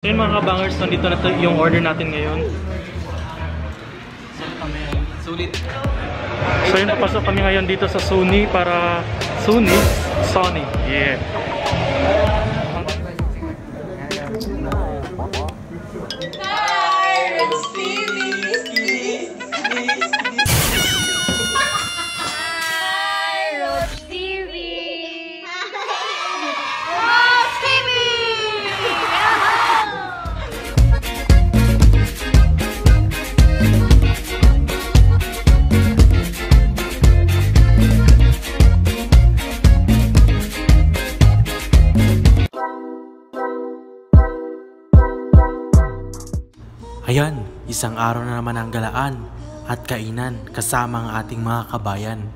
So yun mga kabangers, nandito na yung order natin ngayon. Sulit. So yun, papasok kami ngayon dito sa Sony para Sony, Sony. Yeah. Isang araw na naman ang galaan at kainan kasama ang ating mga kabayan.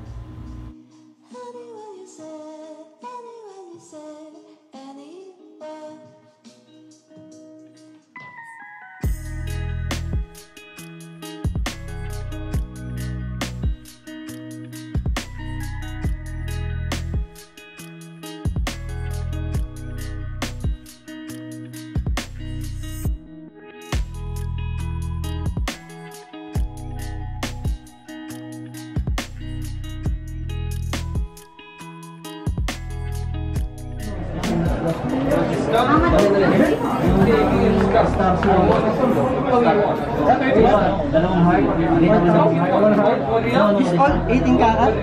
This all 18 karat?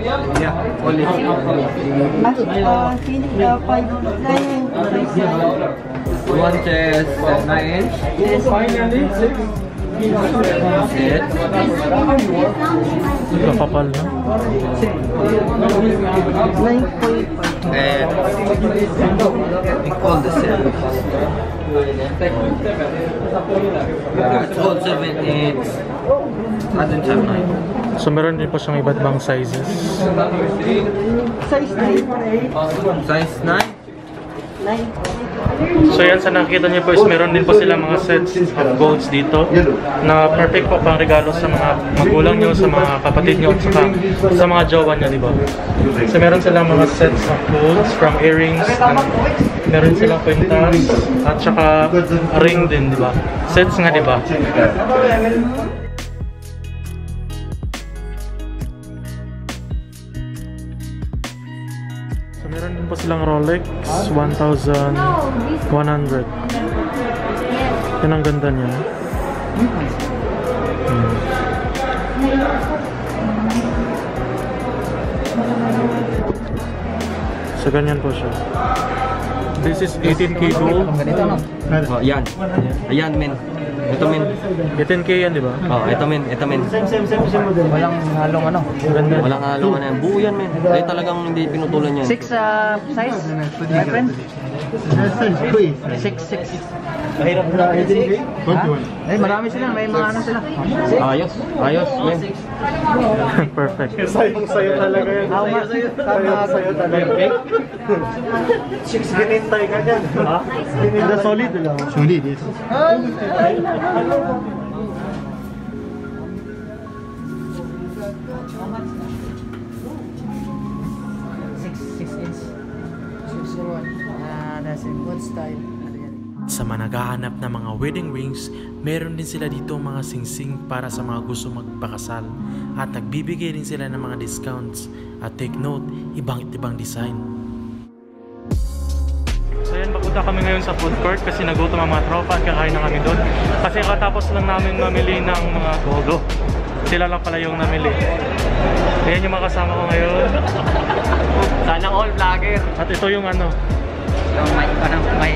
Yeah, only. As uh, Phoenix uh, 5 9 One chest, 9 inch. Yes. Set. Kapapal na. 9.5 And we call the set. Yeah, it's all 7 inch. I don't have 9. So meron din po siyang iba't ibang sizes. Size 3 Size 9. 9 So yan sa nakikita niyo po is meron din po sila mga sets of golds dito na perfect po pang regalo sa mga magulang niyo, sa mga kapatid niyo, at saka sa mga jowa niyo, di ba? So meron silang mga sets of golds from earrings, and meron silang kwintas, at saka ring din, di ba? Sets nga, di ba? Po silang Rolex 1,100. Yan ang ganda niya. Hmm. So ganyan po siya. This is 18k gold. Oh, yan. Ayan, men. Ito, men. 18k yan, di ba? Oh, ito, men. Ito, men. Walang halong ano Ganda. Walang halong ano yan. Buo yan, men. Ay, talagang hindi pinutulan yan. 6 uh, size? My friend? 6 6 Mahirap na Eh, marami sila. May mga ano sila. Ayos. Ayos, men. Perfect. Sayong sayo talaga yun. How much? Tama sayo talaga. 6 ginintay ka dyan. Ha? Gininda solid lang. Solid, yes. Sa mga naghahanap ng mga wedding rings, meron din sila dito mga singsing para sa mga gusto magpakasal at nagbibigay din sila ng mga discounts at take note, ibang ibang design. So yan, papunta kami ngayon sa food court kasi nagutom ang mga tropa at kakain na kami doon. Kasi katapos lang namin mamili ng mga gogo. Sila lang pala yung namili. Ayan yung mga kasama ko ngayon. Sana all vlogger. At ito yung ano, May, parang may...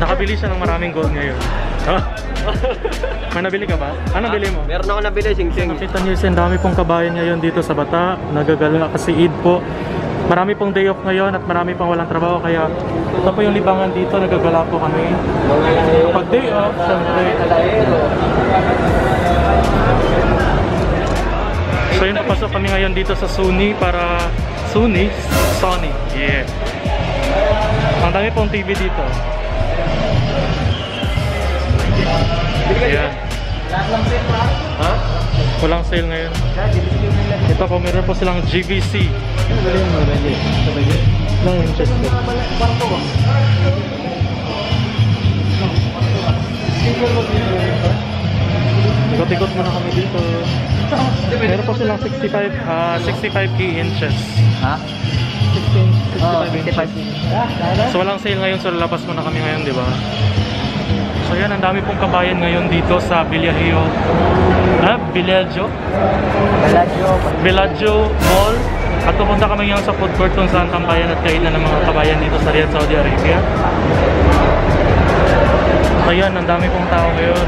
nakabili siya ng maraming gold ngayon. May nabili ka ba? Ano nabili mo? Meron ako nabili, sing-sing. Nakita niyo yung dami pong kabayan ngayon dito sa Bata. Nagagala kasi Eid po. Marami pong day off ngayon at marami pang walang trabaho kaya ito po yung libangan dito. Nagagala po kami. Pag day off, syempre. So yun, papasok kami ngayon dito sa Sony para Sony, Sony. Yeah. Madami pong TV dito. Ayan. Ha? Walang sale ngayon. Ito po, meron po silang GVC. Lang Winchester. Ikot-ikot muna kami dito. Meron po silang 65, uh, 65 key inches. Ha? 16 65 Oo, inches. 55. So walang sale ngayon, so lalabas muna kami ngayon, di ba? So yan, ang dami pong kabayan ngayon dito sa Villaggio. Ah, Villaggio? Bellagio. Villaggio Mall. At pupunta kami ngayon sa food court kung saan tambayan at kainan ng mga kabayan dito sa Riyadh, Saudi Arabia. So yan, ang dami pong tao ngayon.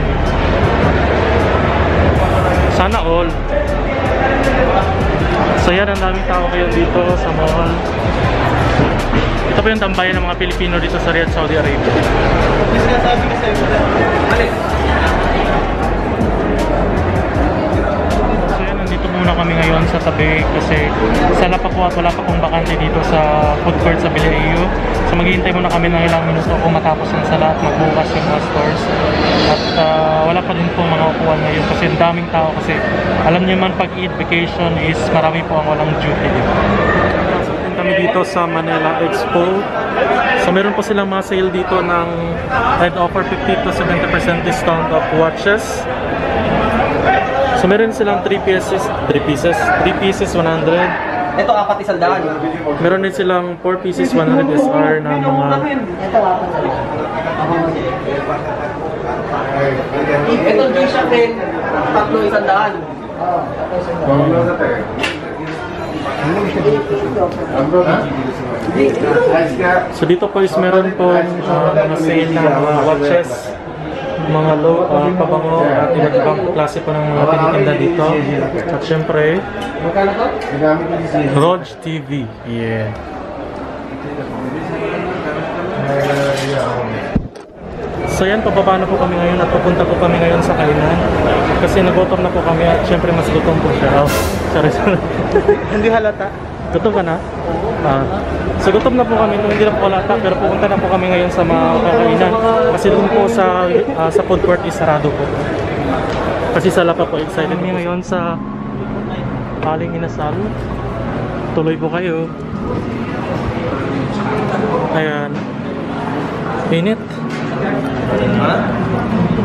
Sana all. So yan, ang daming tao ngayon dito sa mall. Ito po yung tambayan ng mga Pilipino dito sa Riyadh, Saudi Arabia. So yan, nandito muna kami ngayon sa tabi kasi sa Lapakuat wala pa pong bakante dito sa food court sa Bilayu. So maghihintay muna kami ng ilang minuto kung matapos ang sala magbukas yung mga stores. At ah, wala pa din po mga upuan ngayon kasi daming tao kasi alam niyo man pag Eid vacation is marami po ang walang duty dito. So kami dito sa Manila Expo. So meron po silang mga sale dito ng head offer 50 to 70% discount of watches. So meron silang 3 pieces, 3 pieces, 3 pieces 100. Ito apat isang daan. Meron din silang 4 pieces 100 SR na mga Ito apat sa Ito G-Shock din. Tatlo isang daan. So dito po is meron po mga sale na mga watches, mga low, uh, pabango at iba't ibang klase po ng mga tinitinda dito. At syempre, Rog TV. Yeah. So yan, pababa na po kami ngayon at pupunta po kami ngayon sa kainan. Kasi nagutom na po kami at syempre mas gutom po siya. Oh, sorry, sorry. Hindi halata. Gutom ka na? Ah. So gutom na po kami, nung hindi na po lata, pero pupunta na po kami ngayon sa mga kakainan. Kasi doon po sa ah, sa food court is sarado po. Kasi sala pa po, excited kami ngayon sa Aling Inasal. Tuloy po kayo. Ayan. Init. Ha?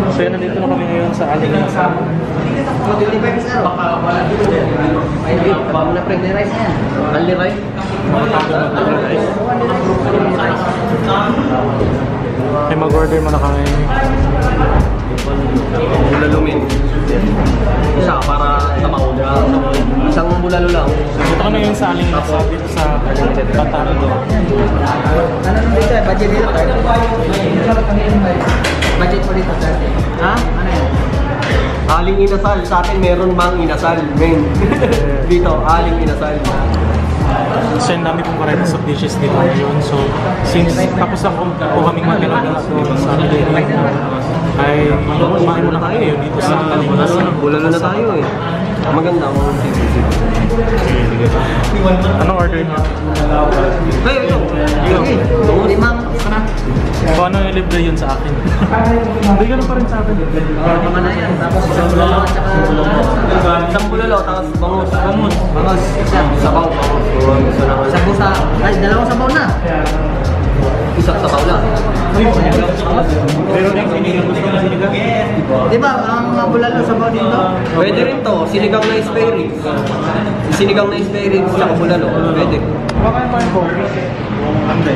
So yan, nandito na kami ngayon sa Aling Inasal. Baka wala dito. Ay, hindi. Baka na pregne rice yan. Only rice? Ay, mag-order muna kami. Bulalumin. Isa para sa mauna. Isang bulalo lang. Dito kami ngayon sa Aling Inasal dito sa Batango. Ano nung dito? Budget dito? Budget po dito, sir? Ha? Ano yan? Aling inasal. Sa atin meron bang inasal, men? dito, aling inasal. So, ang dami pong varieties of dishes dito ngayon. So, since tapos ako po kaming mag-inog dito sa Lilirin, ay kumain muna tayo ngayon dito sa Kalimutan. Bulalo na tayo eh. Maganda ako. Anong order niyo? Ay, ito. Ito. Limang. Kung ano yung libre yun sa akin. Hindi ganun pa rin sa akin. Mga na yan. Tapos isang bulalo at saka... Isang bulalo, tapos bangus. Bangus. Bangus. Isang. Sabaw. Bangus. Na Isang busa. Ay, dalawang sabaw na. Isang sabaw lang. Meron yung sinigang gusto na sinigang? Di ba, ang mga bulalo sabaw dito? Pwede rin to. Sinigang na spare ribs. Sinigang na spare ribs sa bulalo. Pwede. Kumakain mo yung bopis. Hindi.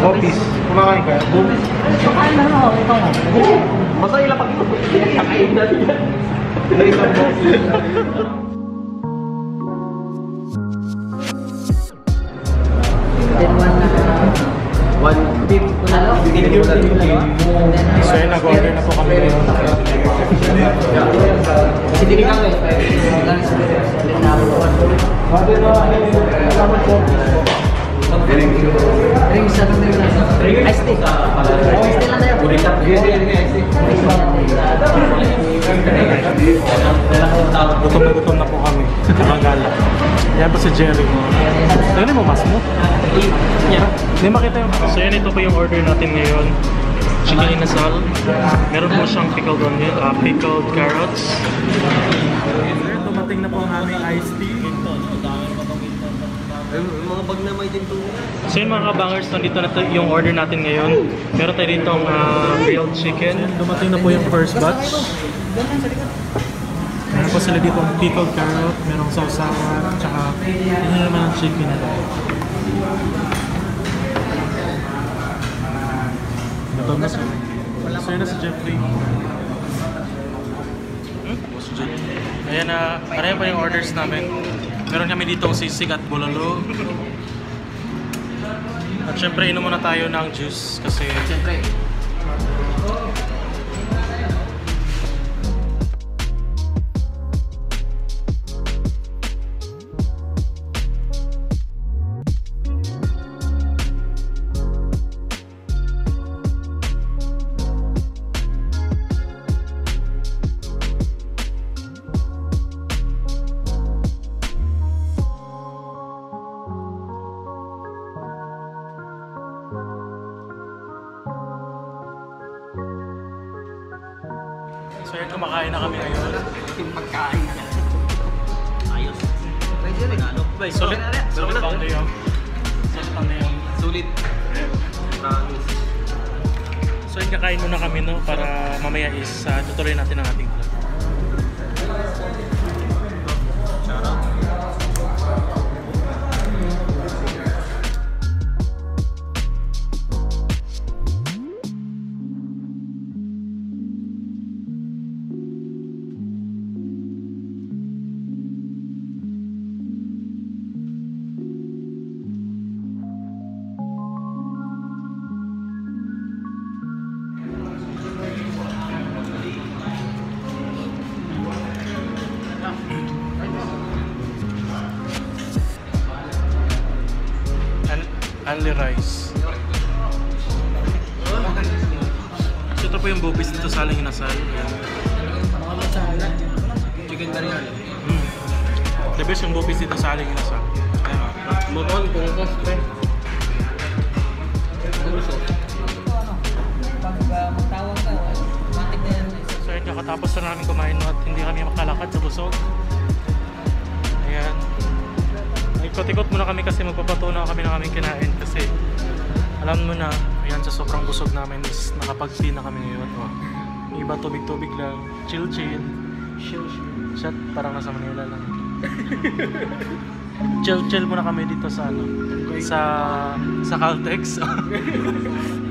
Bopis. Kumakain ka? Bopis. Sakain na ako. Ito nga. Basta ilapag ito. Kakain natin yan. One So, yun, nag-order na po kami ngayon. Kasi eh. Dinigang is Drinks ano din lang. Ice tea. Ice tea lang na yun. Gutom si Jerry. Tignan mo, mas mo. Hindi makita yung... So yan, ito po yung order natin ngayon. Chicken inasal. Meron po siyang pickled onion, uh, pickled carrots. Dumating na po ang aming iced tea. Yung mga bag na may dinto. So yun mga kabangers, nandito na yung order natin ngayon. Meron tayo dito uh, grilled chicken. Dumating na po yung first batch. Po sila dito ang pickled carrot, merong sausawan, tsaka yun naman ang chicken nila. Ito na siya. So yun na si Jeffrey. Hmm? Ayan na, pareho pa yung orders namin. Meron kami dito sisig at bulalo. At syempre, inom muna tayo ng juice kasi Siyempre. Regalo. Sulit, sulit ang day off. Sulit ang day off. Sulit. Promise. So yun, kakain muna kami no, para mamaya is uh, tutuloy natin ang ating vlog. Only rice. So ito po yung bupis dito sa Aling Inasal. Chicken biryani. Mm. The best yung bupis dito sa Aling Inasal. Moton kung cosplay. Gusto. Pag magtawag ka, matik na yan. So kakatapos na namin kumain no, at hindi kami makalakad sa busog. Ayan. Ikot-ikot muna kami kasi magpapatunaw kami ng aming kinain kasi alam mo na, ayan sa sobrang busog namin is nakapag-tea na kami ngayon. Oh. Yung iba tubig-tubig lang, chill-chill. Chill-chill. Shot, parang nasa Manila lang. chill-chill muna kami dito sa ano, sa sa Caltex.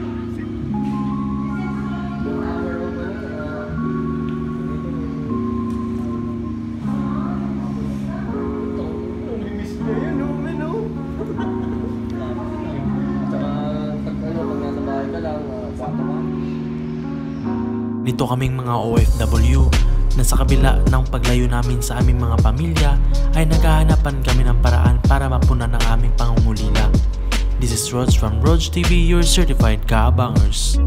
Nito kaming mga OFW na sa kabila ng paglayo namin sa aming mga pamilya ay naghahanapan kami ng paraan para mapunan ang aming pangungulila. This is Rods from Rods TV, your certified kaabangers.